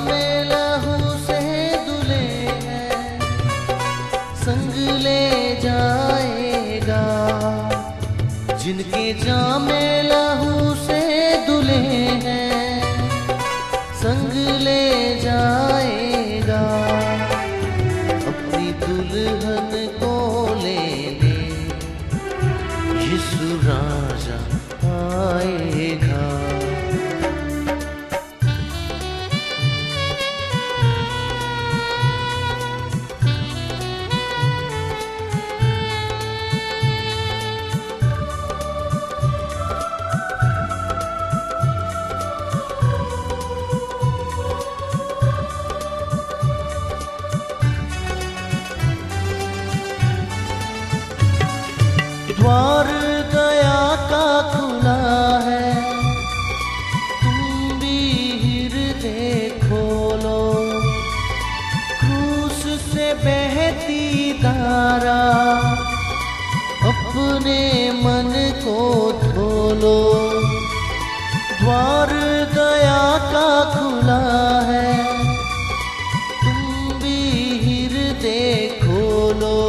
में लहू से दुले संग ले जाएगा। जिनके जामे लहू से दुले हैं, संग ले जाएगा। अपनी दुल्हन को लेने, यीशु राजा आए। द्वार दया का खुला है। तुम भी हृदय खोलो। क्रूस से बहती धारा अपने मन को धोलो। द्वार दया का खुला है। तुम भी हृदय खोलो।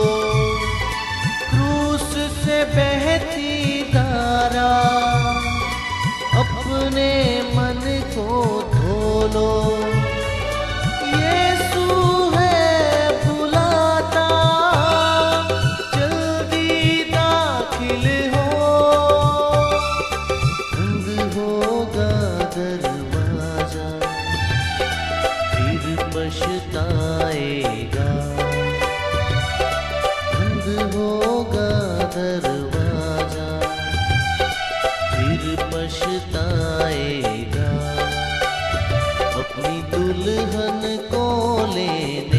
अपने मन को धोलो। यीशु है बुलाता जल्दी दाखिल हो। होगा दरवाज़ा फिर होगा दुल्हन को लेने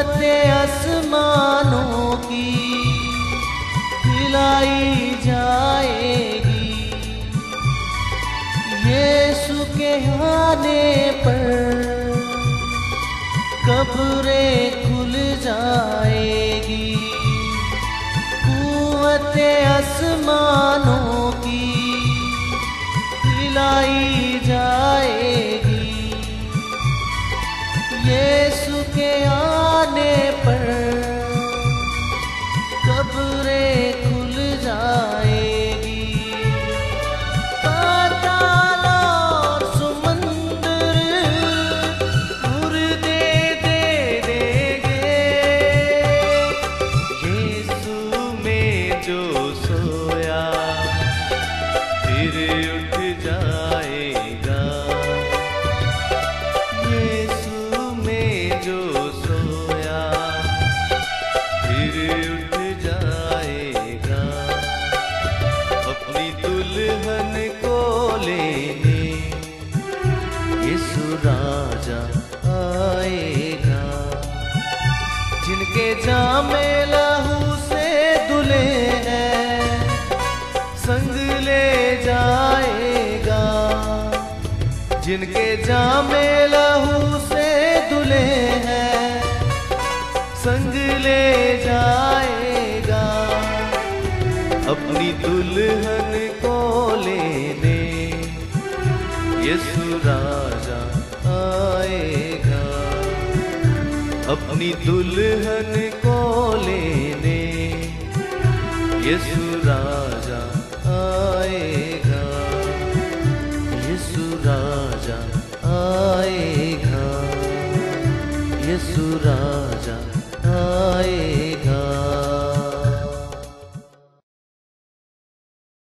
कुवत आसमानों की खिलाई जाएगी। यीशु के आने पर कब्रें खुल जाएगी। कुवत आसमानों की खिलाई राजा आएगा। जिनके जामे लहू से दुले हैं, संग ले जाएगा। जिनके जामे लहू से दुले हैं, संग ले जाएगा। अपनी दुल्हन को लेने, यीशु राजा आएगा अपनी दुल्हन को लेने यीशु राजा आएगा। यीशु राजा आएगा। यीशु राजा